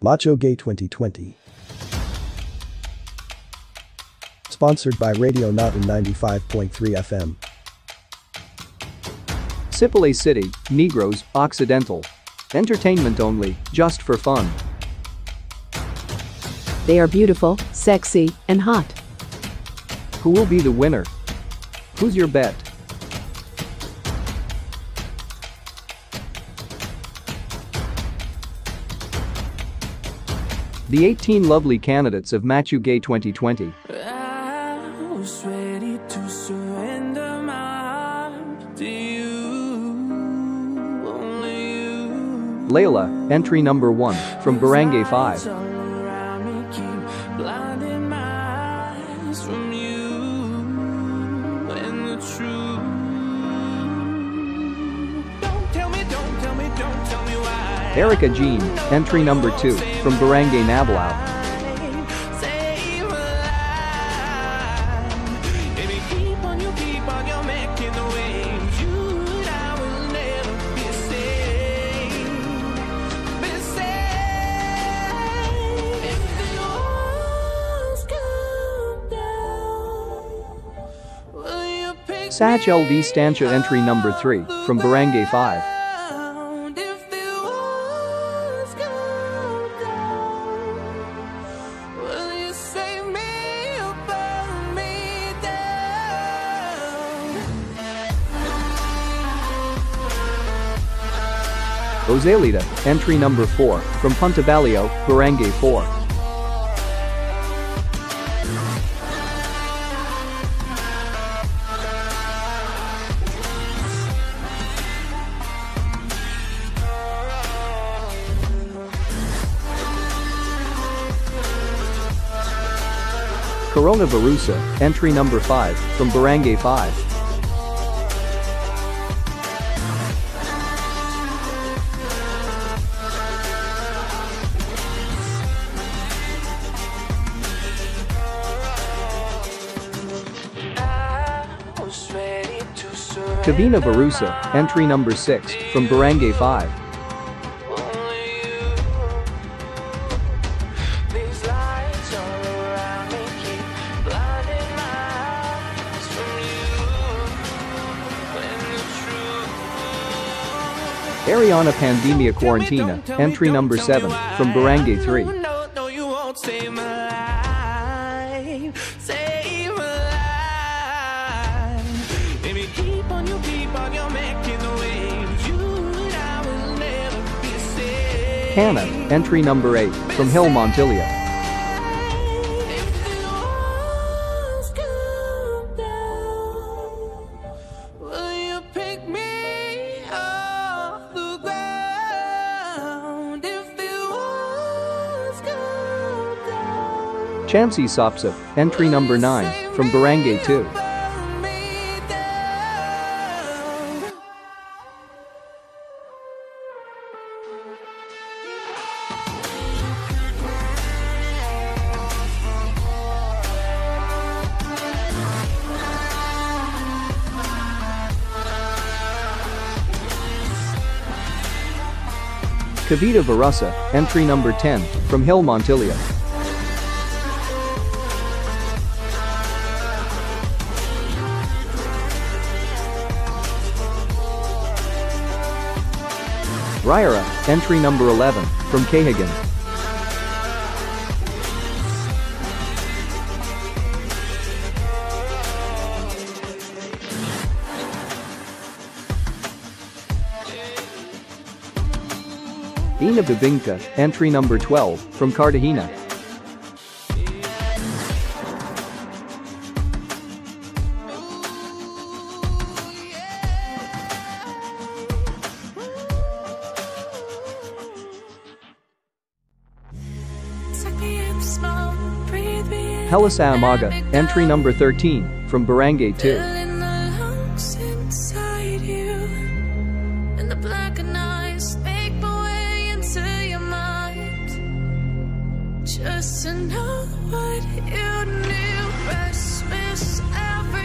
Macho Gay 2020. Sponsored by Radio Natin 95.3 FM. Sipalay City, Negros, Occidental. Entertainment only, just for fun. They are beautiful, sexy, and hot. Who will be the winner? Who's your bet? The 18 lovely candidates of Macho Gay 2020. I was ready to surrender my heart to you, only you. Layla, entry number 1, from Barangay 5. If Jean, walls come down, will you pick Satch LD Stancha, entry number 3, from Barangay 5. Rosalita, entry number 4, from Punta Balio, Barangay 4. Corona Varusa, entry number 5, from Barangay 5. Kavina Barusa, entry number 6, from Barangay 5. Only you. These lights all around me keep blinding my eyes from you and the truth. Ariana Pandemia Quarantina, entry number 7, from Barangay 3. Hannah, entry number 8, from Gil Montilla. If the walls come down, will you pick me off the ground? If the walls come down, Chansey Sopsa, entry number 9, from Barangay 2. Kavita Varusa, entry number 10, from Gil Montilla. Ryera, entry number 11, from Cahagan. Ina Bibinka, entry number 12, from Cartagena. Helisa Amaga, entry number 13, from Barangay 2.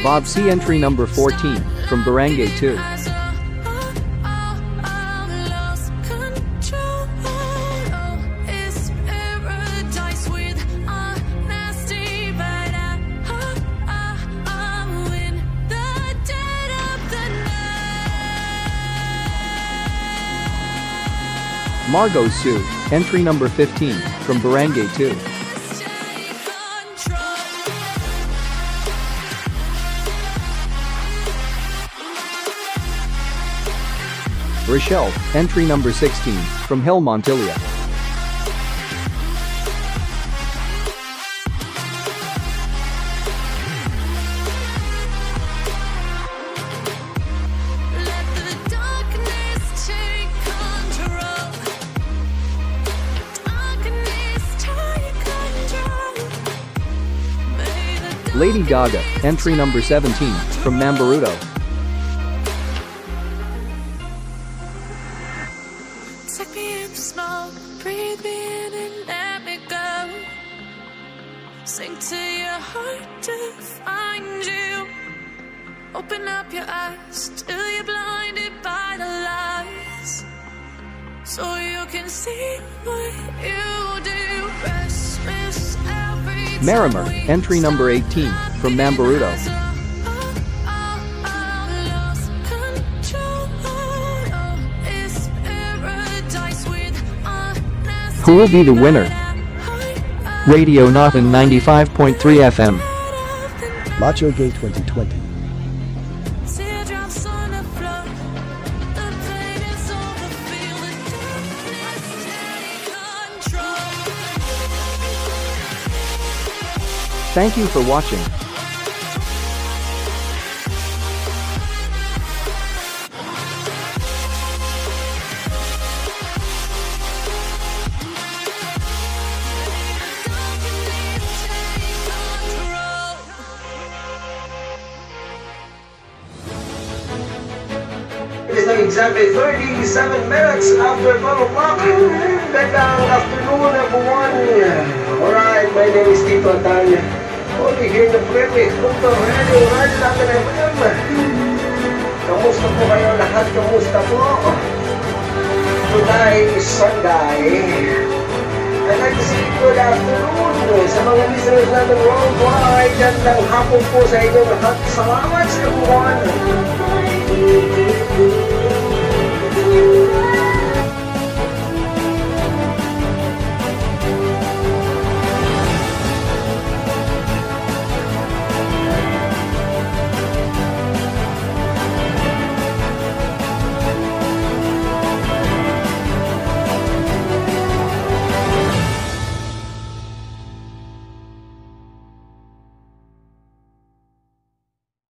Bob C. Entry number 14, from Barangay 2. Margot Sue, entry number 15, from Barangay 2. Rochelle, entry number 16, from Gil Montilla. Let the darkness take control. Darkness take control. May the Lady Gaga, entry number 17, from Mambaroto. Open up your eyes till you're blinded by the lies. So you can see what you do. Restless every time Marimer, entry number 18, from Mambaroto. Lost control. It's paradise with honesty. Who will be the winner? Radio Natin 95.3 FM. Macho Gay 2020. Thank you for watching. It is now exactly 37 minutes after 12 o'clock. Gandang afternoon, everyone. Alright, my name is Tito Tanya. Only here the Premi, Punto Radio, Radio natin FM. Kamusta po kayo lahat? Kamusta po? Today is Sunday. I'd like to say good afternoon sa mga listeners natin worldwide. Gandang hapon po sa inyo lahat. Salamat sa everyone.